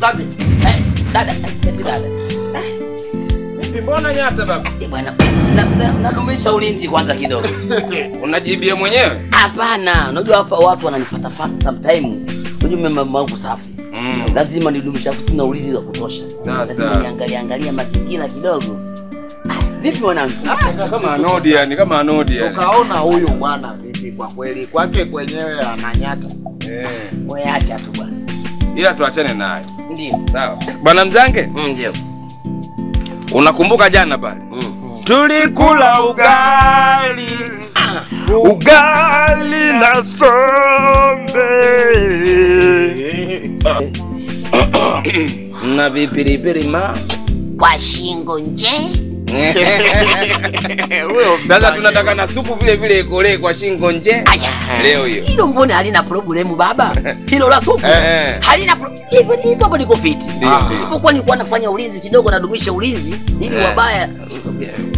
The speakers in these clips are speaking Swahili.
Sante. Eh, dada, eh, eti dada. Vipi, mbona nyata baba? Eh, bwana, na- na- nadumisha ulinzi kwanza kidogo. Unajibia mwenyewe? Hapana, unajua hapa watu wananifuatafuata sometime. Unajua mimi mambo yangu safi. Mm. Lazima nidumisha sina ulinzi wa kutosha. Sasa niangalia angalia mazingira kidogo. Ah, Vipi mwanangu? Kama anodi yani, kama anodi yani. Ukaona huyu bwana vipi kwa kweli kwake kwenyewe ananyata. Eh. Wewe acha tu bwana. Ila tuachane naye. Ndio. Sawa. Bwana Mzange, Mm, Ndio. unakumbuka jana pale? Mm. Tulikula ugali. Ugali na sombe. Na vipiripiri ma. Kwa shingo nje. Sasa tunataka na supu vile vile ikolee kwa shingo nje. Aya. Leo hiyo. Hilo mbona halina problemu baba? Hilo la supu Eh. halina pro- hivyo ni hapo niko fiti. Sipokuwa Ah, ndio. Isipokuwa nilikuwa nafanya ulinzi kidogo, nadumisha ulinzi ili Eh. wabaya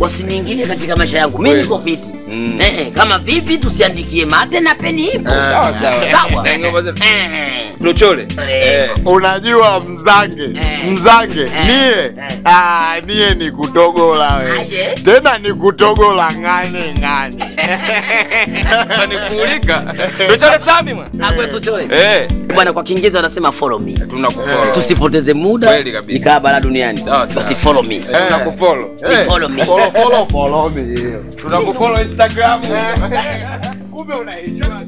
wasiniingilie katika maisha yangu. Mimi niko fiti. Mm. Eh, kama vipi tusiandikie mate na peni ipo. Sawa sawa. Eh. Eh. Tuchole. Eh. Eh. Unajua mzange Eh. mzange Eh. nie Eh. ah, nie ni kutogola we tena ni kutogola ng'ane ng'ane Unanikulika. Tuchole sami mwa. Na tuchole. chole. Eh. Bwana kwa Kiingereza wanasema follow me. Tunakufollow. Tusipoteze muda Kweli kabisa. nikaa bara duniani. Basi follow me. Tunakufollow. Eh, Follow me. follow, follow, follow me hiyo. Tunakufollow Instagram. Kumbe unaijua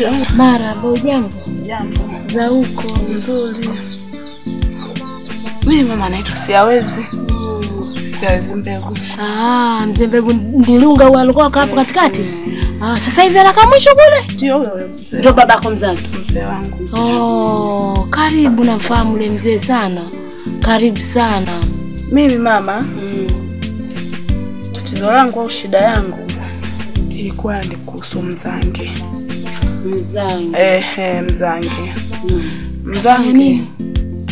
na Marahaba, ujambo? Jambo Za huko? nzuri. Mimi mama naitwa Siawezi, Siawezi Mbegu. Ah, mzee Mbegu Ndilunga huyo alikuwa hapo katikati. Ah, sasa hivi anakaa mwisho kule. Ndio huyo Ndio babako mzazi. mzee wangu. Oh, karibu namfahamu ule mzee sana. Karibu sana. Mimi mama, Mm. Tatizo langu au shida yangu ilikuwa ni kuhusu mzange. Mzangi. eh, mzange, Mm. mzange. nini?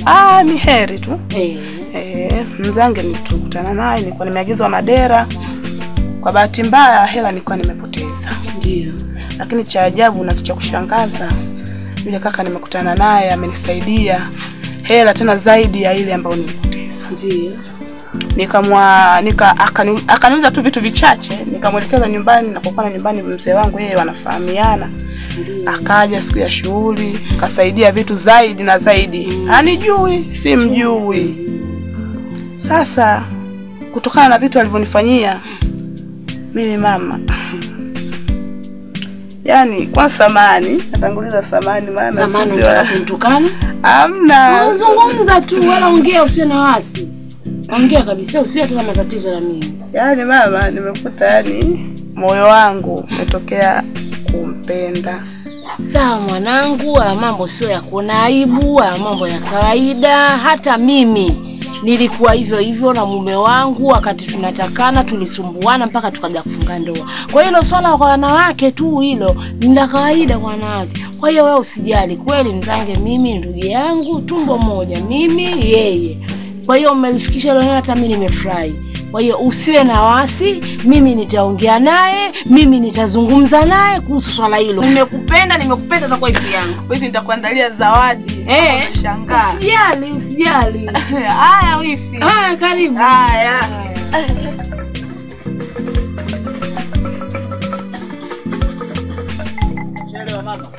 Ah, ni heri tu. Eh. Eh, mzange nitukutana naye, nilikuwa nimeagizwa madera. Kwa bahati mbaya hela nilikuwa nimepoteza, Ndio. lakini cha ajabu na cha kushangaza, yule kaka nimekutana naye amenisaidia hela tena zaidi ya ile ambayo nilipoteza. Ndio. Nikamwa nika akaniuliza tu vitu vichache, nikamwelekeza nyumbani na kwa nyumbani mzee wangu yeye wanafahamiana. Akaja siku ya shughuli, kasaidia vitu zaidi na zaidi. Anijui, simjui. Sasa kutokana na vitu alivyonifanyia mimi mama, yaani kwa samani, natanguliza samani maana Samani unataka hamna Zungumza tu wala ongea usio na wasi. Ongea kabisa usiwe tu na matatizo na mimi. Yaani mama, nimekuta yani moyo wangu umetokea kumpenda. Sawa mwanangu, haya mambo sio ya kuona aibu, haya mambo ya kawaida. Hata mimi nilikuwa hivyo hivyo na mume wangu, wakati tunatakana tulisumbuana mpaka tukaja kufunga ndoa. Kwa hiyo hilo swala kwa wanawake tu, hilo ni la kawaida kwa wanawake. Kwa hiyo wewe usijali, kweli mzange, mimi ndugu yangu, tumbo moja, mimi yeye. Kwa hiyo umelifikisha hilo neno, hata mimi nimefurahi. Kwa hiyo usiwe na wasi, mimi nitaongea naye, mimi nitazungumza naye kuhusu swala hilo. Nimekupenda, nimekupenda za kwa hivi yangu. Wifi, nitakuandalia zawadi. Eh, Shangaa. usijali, usijali. Haya wifi. Haya, karibu. Haya.